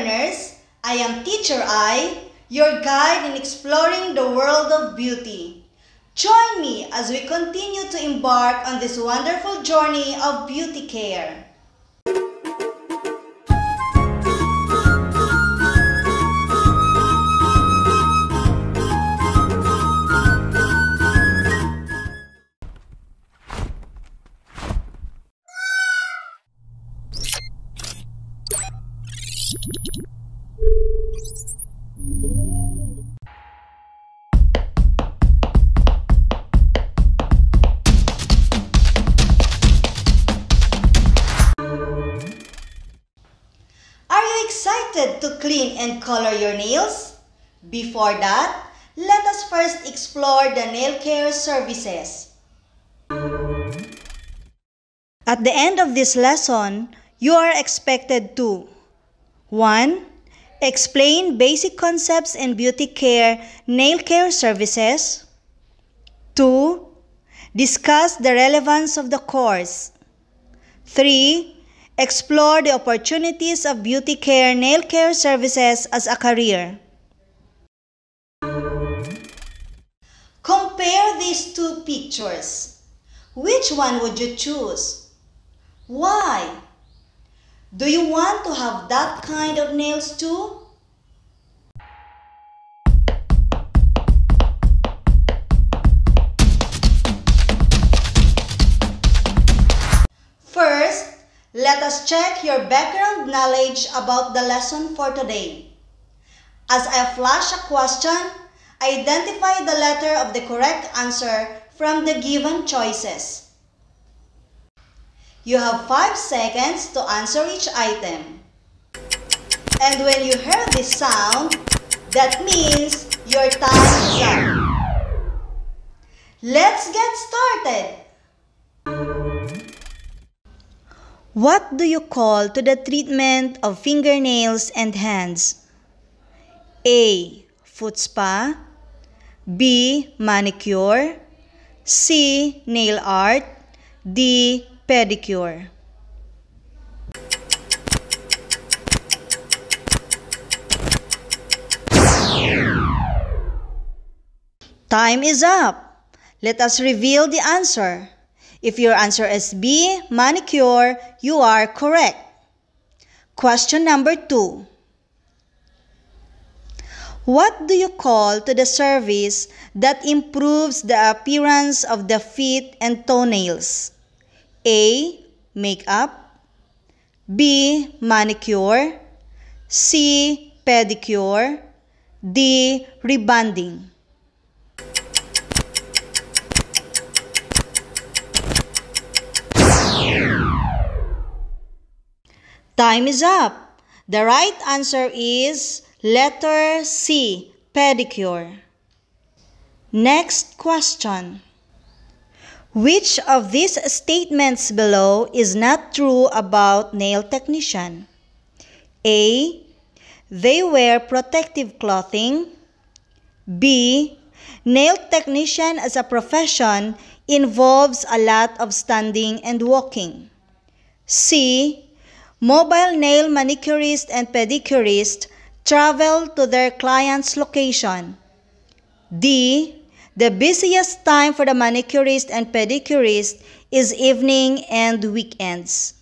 learners! I am Teacher I, your guide in exploring the world of beauty. Join me as we continue to embark on this wonderful journey of beauty care. And color your nails? Before that, let us first explore the nail care services. At the end of this lesson, you are expected to 1. Explain basic concepts in beauty care nail care services. 2. Discuss the relevance of the course. 3. Explore the opportunities of beauty care nail care services as a career. Compare these two pictures. Which one would you choose? Why? Do you want to have that kind of nails too? Let us check your background knowledge about the lesson for today. As I flash a question, identify the letter of the correct answer from the given choices. You have 5 seconds to answer each item. And when you hear this sound, that means your time is up. Let's get started. What do you call to the treatment of fingernails and hands? A. Foot spa B. Manicure C. Nail art D. Pedicure Time is up. Let us reveal the answer. If your answer is B, manicure, you are correct. Question number two. What do you call to the service that improves the appearance of the feet and toenails? A. Makeup B. Manicure C. Pedicure D. Rebonding Time is up. The right answer is letter C, pedicure. Next question. Which of these statements below is not true about nail technician? A. They wear protective clothing. B. Nail technician as a profession involves a lot of standing and walking. C. Mobile nail manicurist and pedicurist travel to their client's location. D. The busiest time for the manicurist and pedicurist is evening and weekends.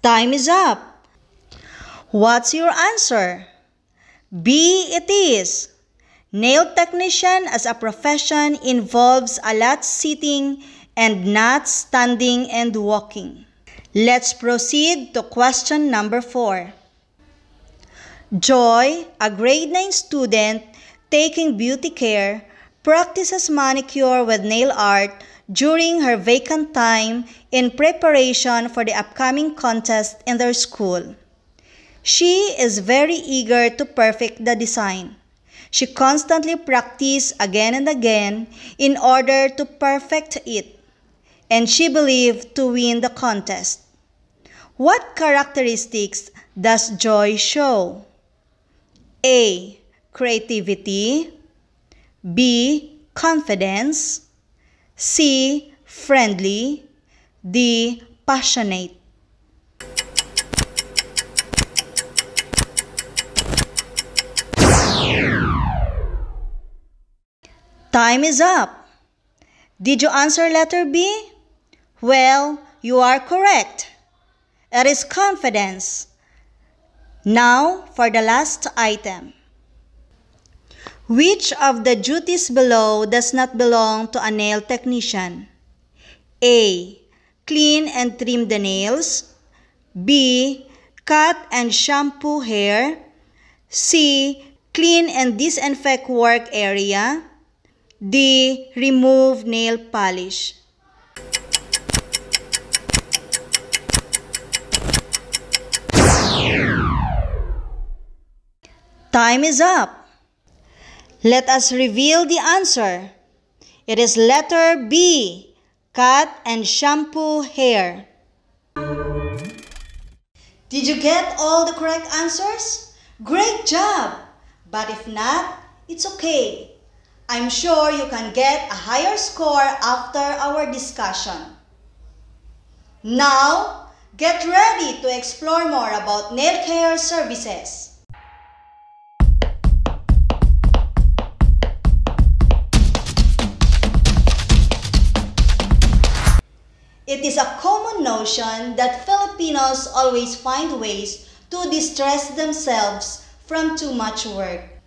Time is up. What's your answer? B it is. Nail technician as a profession involves a lot sitting and not standing and walking. Let's proceed to question number 4. Joy, a grade 9 student taking beauty care, practices manicure with nail art during her vacant time in preparation for the upcoming contest in their school. She is very eager to perfect the design. She constantly practiced again and again in order to perfect it, and she believed to win the contest. What characteristics does Joy show? A. Creativity B. Confidence C. friendly, D. Passionate. Time is up. Did you answer letter B? Well, you are correct. It is confidence. Now for the last item. Which of the duties below does not belong to a nail technician? A. Clean and trim the nails. B. Cut and shampoo hair. C. Clean and disinfect work area. D. Remove nail polish. Time is up. Let us reveal the answer. It is letter B. Cut and shampoo hair. Did you get all the correct answers? Great job! But if not, it's okay. I'm sure you can get a higher score after our discussion. Now, get ready to explore more about nail care services. It is a common notion that Filipinos always find ways to distress themselves from too much work.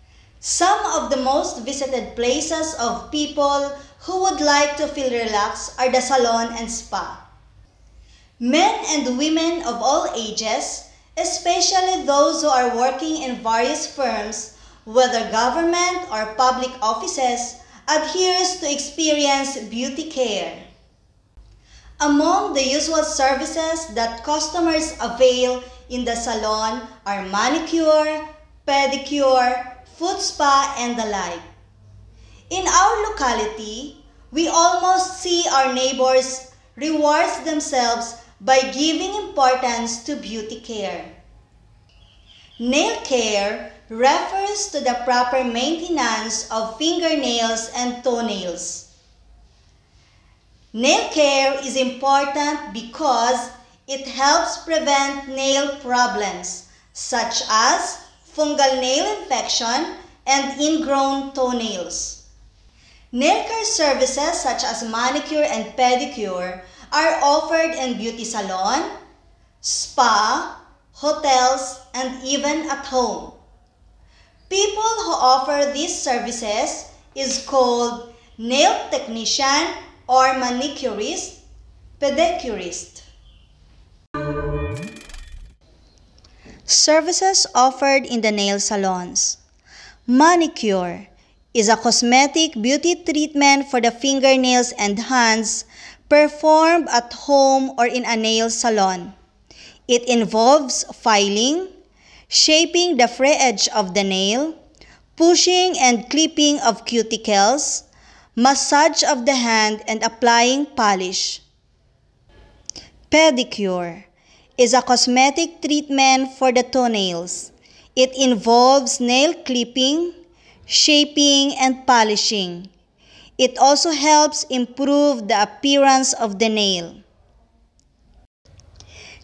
Some of the most visited places of people who would like to feel relaxed are the salon and spa. Men and women of all ages, especially those who are working in various firms, whether government or public offices, adheres to experience beauty care. Among the usual services that customers avail in the salon are manicure, pedicure, foot spa, and the like. In our locality, we almost see our neighbors rewards themselves by giving importance to beauty care. Nail care refers to the proper maintenance of fingernails and toenails. Nail care is important because it helps prevent nail problems such as fungal nail infection and ingrown toenails. Nail care services such as manicure and pedicure are offered in beauty salon, spa, hotels, and even at home. People who offer these services is called nail technician or manicurist, pedicurist. Services offered in the nail salons. Manicure is a cosmetic beauty treatment for the fingernails and hands performed at home or in a nail salon. It involves filing, shaping the free edge of the nail, pushing and clipping of cuticles, massage of the hand, and applying polish. Pedicure is a cosmetic treatment for the toenails. It involves nail clipping, shaping, and polishing. It also helps improve the appearance of the nail.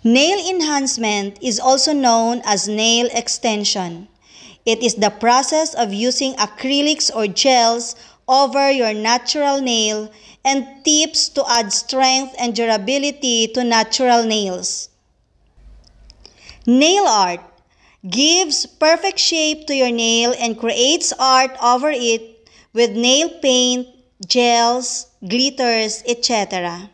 Nail enhancement is also known as nail extension. It is the process of using acrylics or gels over your natural nail and tips to add strength and durability to natural nails. Nail art gives perfect shape to your nail and creates art over it with nail paint, gels, glitters, etc.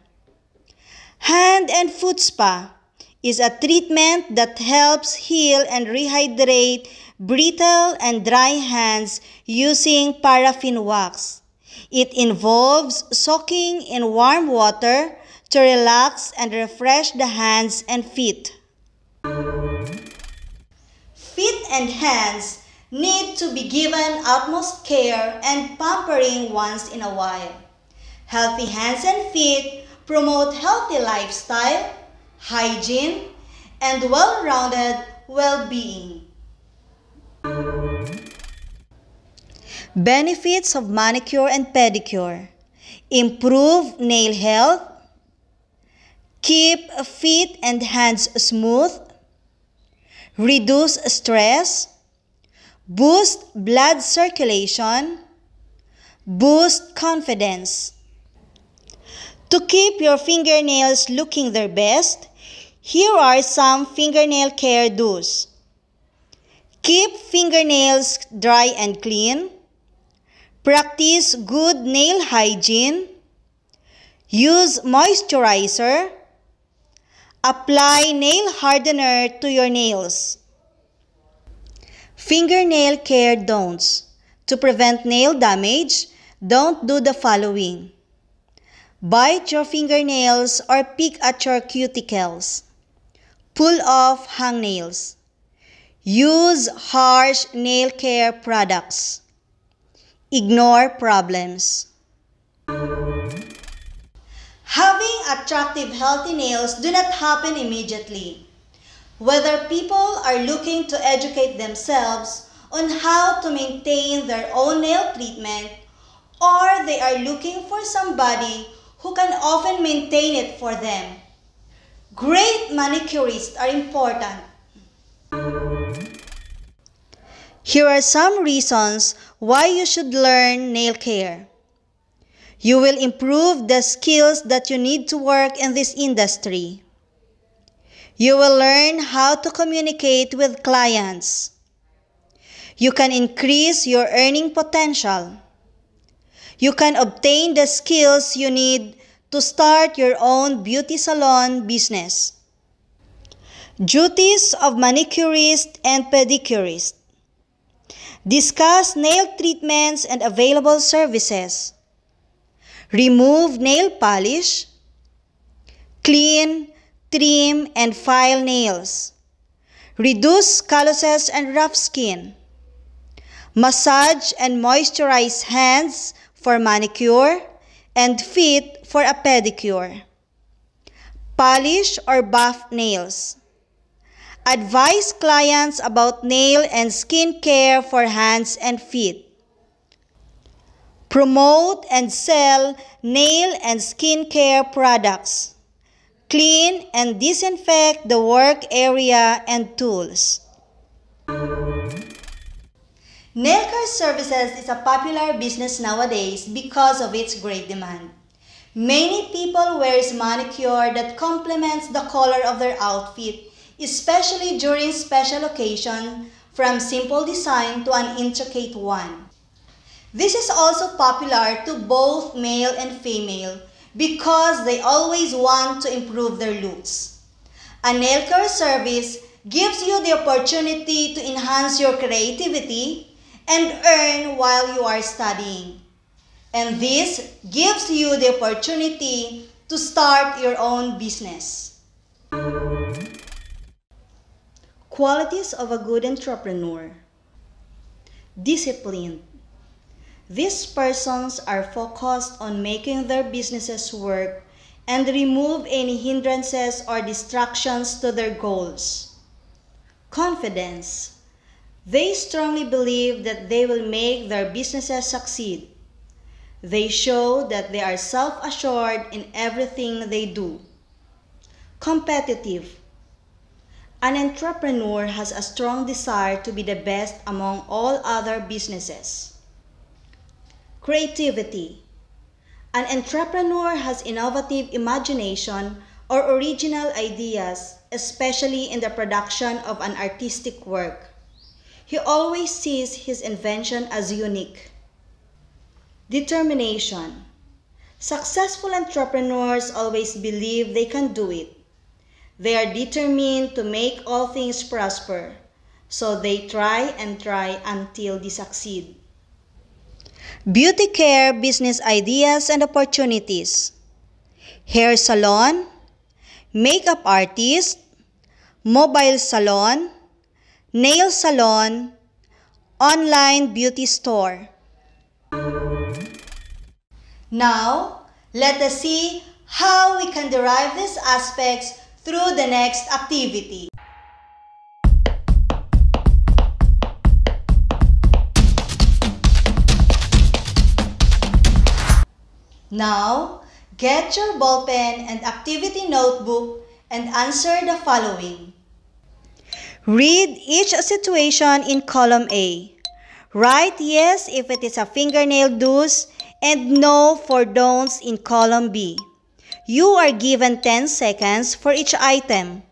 Hand and foot spa is a treatment that helps heal and rehydrate brittle and dry hands using paraffin wax. It involves soaking in warm water to relax and refresh the hands and feet. Feet and hands need to be given utmost care and pampering once in a while. Healthy hands and feet promote healthy lifestyle, hygiene, and well-rounded well-being. Benefits of manicure and pedicure. improve nail health, keep feet and hands smooth, reduce stress, boost blood circulation, boost confidence. To keep your fingernails looking their best, here are some fingernail care do's. Keep fingernails dry and clean. Practice good nail hygiene. Use moisturizer. Apply nail hardener to your nails. Fingernail care don'ts. To prevent nail damage, don't do the following. Bite your fingernails or pick at your cuticles. Pull off hangnails. Use harsh nail care products. Ignore problems. Having attractive healthy nails do not happen immediately. Whether people are looking to educate themselves on how to maintain their own nail treatment or they are looking for somebody who can often maintain it for them. Great manicurists are important here are some reasons why you should learn nail care. You will improve the skills that you need to work in this industry. You will learn how to communicate with clients. You can increase your earning potential. You can obtain the skills you need to start your own beauty salon business. Duties of manicurist and pedicurist. Discuss nail treatments and available services. Remove nail polish. Clean, trim, and file nails. Reduce calluses and rough skin. Massage and moisturize hands for manicure and feet for a pedicure. Polish or buff nails. Advise clients about nail and skin care for hands and feet. Promote and sell nail and skin care products. Clean and disinfect the work area and tools. Nail care services is a popular business nowadays because of its great demand. Many people wears manicure that complements the color of their outfit especially during special occasions, from simple design to an intricate one. This is also popular to both male and female because they always want to improve their looks. A nail care service gives you the opportunity to enhance your creativity and earn while you are studying. And this gives you the opportunity to start your own business. Qualities of a good entrepreneur. Disciplined. These persons are focused on making their businesses work and remove any hindrances or distractions to their goals. Confidence. They strongly believe that they will make their businesses succeed. They show that they are self-assured in everything they do. Competitive. An entrepreneur has a strong desire to be the best among all other businesses. Creativity. An entrepreneur has innovative imagination or original ideas, especially in the production of an artistic work. He always sees his invention as unique. Determination. Successful entrepreneurs always believe they can do it. They are determined to make all things prosper, so they try and try until they succeed. Beauty care business ideas and opportunities. Hair salon, makeup artist, mobile salon, nail salon, online beauty store. Now, let us see how we can derive these aspects through the next activity. Now, get your ballpen and activity notebook and answer the following. Read each situation in column A. Write yes if it is a fingernail do's and no for don'ts in column B. You are given 10 seconds for each item.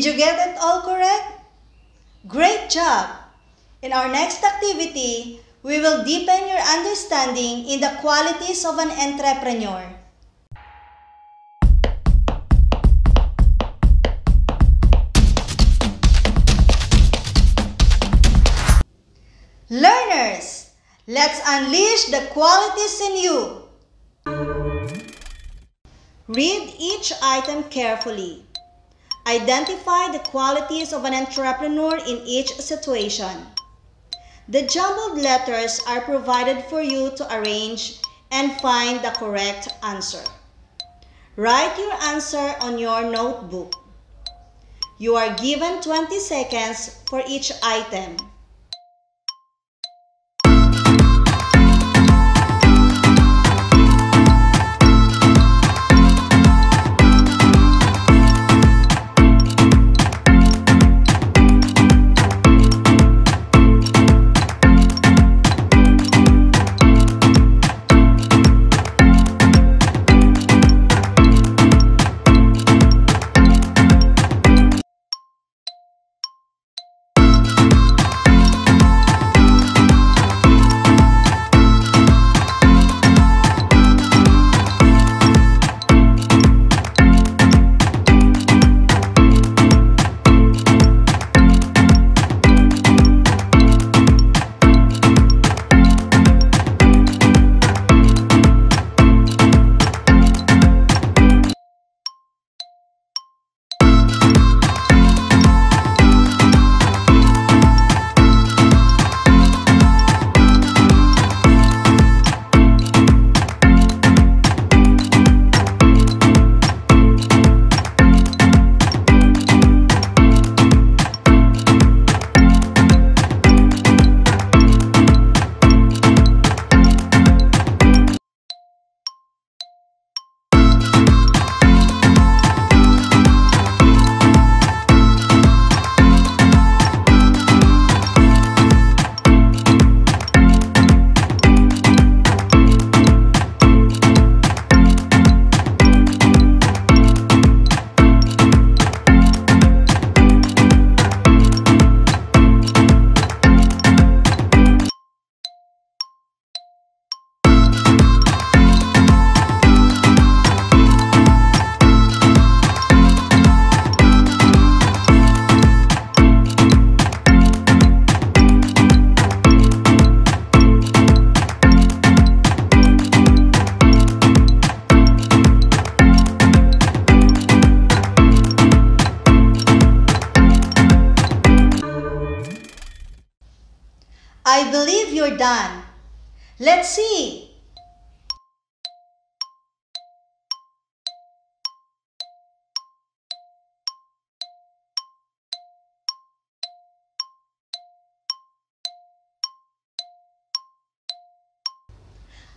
Did you get it all correct? Great job! In our next activity, we will deepen your understanding in the qualities of an entrepreneur. Learners, let's unleash the qualities in you. Read each item carefully. Identify the qualities of an entrepreneur in each situation. The jumbled letters are provided for you to arrange and find the correct answer. Write your answer on your notebook. You are given 20 seconds for each item.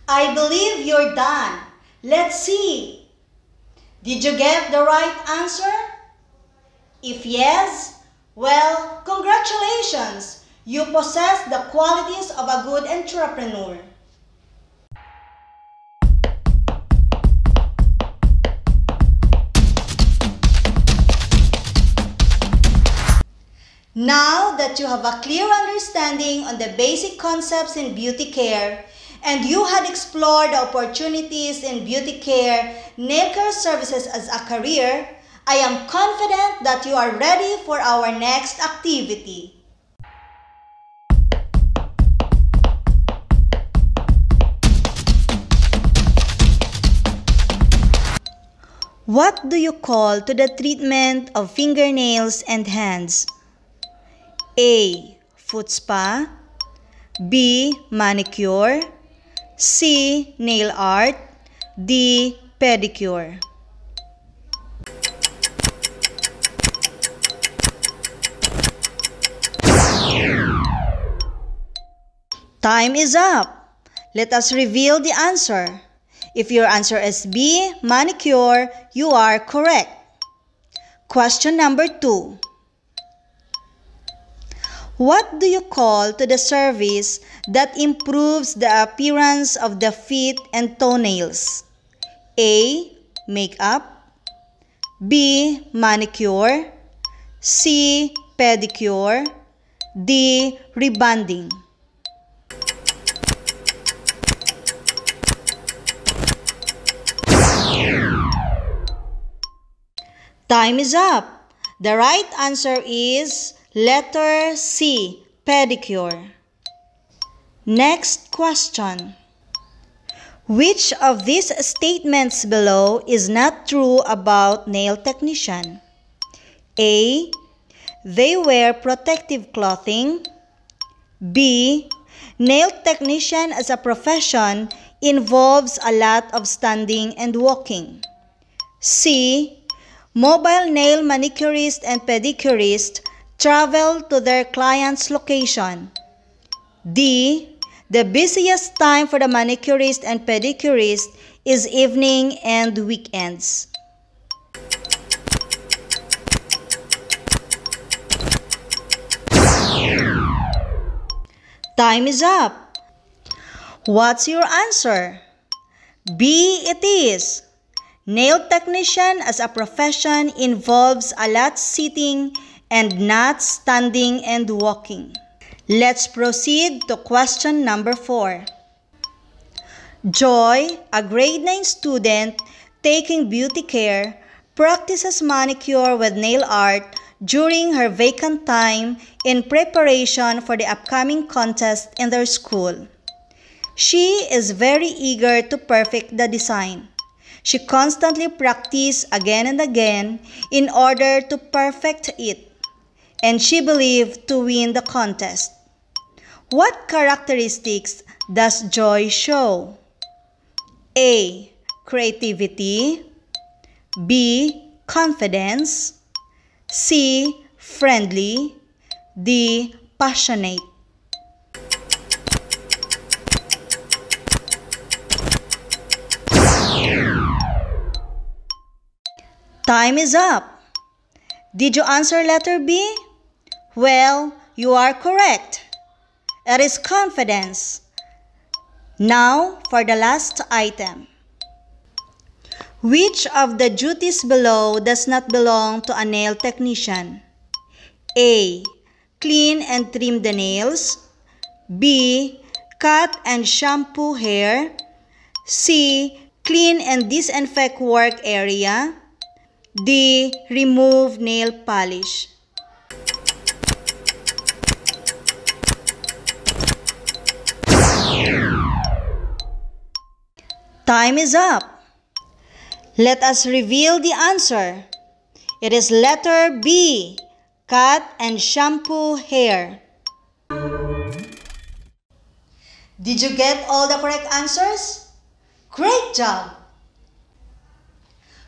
I believe you're done. Let's see. Did you get the right answer? If yes, well, congratulations! You possess the qualities of a good entrepreneur. Now that you have a clear understanding on the basic concepts in beauty care and you had explored opportunities in beauty care, nail care services as a career, I am confident that you are ready for our next activity. What do you call to the treatment of fingernails and hands? A. Foot spa B. Manicure C. Nail art D. Pedicure Time is up. Let us reveal the answer. If your answer is B, manicure, you are correct. Question number 2. What do you call to the service that improves the appearance of the feet and toenails? A. Makeup B. Manicure C. Pedicure D. Rebonding Time is up. The right answer is Letter C. Pedicure. Next question. Which of these statements below is not true about nail technician? A. They wear protective clothing. B. Nail technician as a profession involves a lot of standing and walking. C. Mobile nail manicurist and pedicurist travel to their client's location. D. The busiest time for the manicurist and pedicurist is evening and weekends. Time is up. What's your answer? B it is. Nail technician as a profession involves a lot sitting and not standing and walking. Let's proceed to question number 4. Joy, a grade 9 student taking beauty care, practices manicure with nail art during her vacant time in preparation for the upcoming contest in their school. She is very eager to perfect the design. She constantly practices again and again in order to perfect it and she believed to win the contest. What characteristics does Joy show? A. Creativity B. Confidence C. Friendly D. Passionate Time is up. Did you answer letter B? Well, you are correct. It is confidence. Now for the last item. Which of the duties below does not belong to a nail technician? A. Clean and trim the nails. B. Cut and shampoo hair. C. Clean and disinfect work area. D. Remove nail polish. Time is up. Let us reveal the answer. It is letter B. Cut and shampoo hair. Did you get all the correct answers? Great job!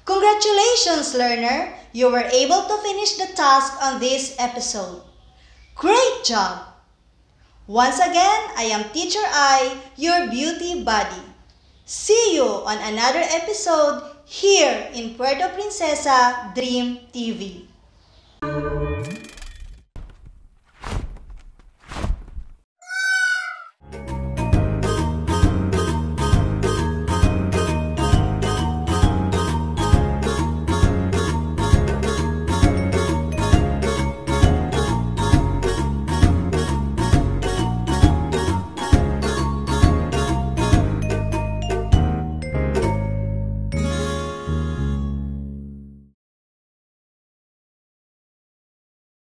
Congratulations, learner! You were able to finish the task on this episode. Great job! Once again, I am Teacher I, your beauty buddy. See you on another episode here in Puerto Princesa Dream TV.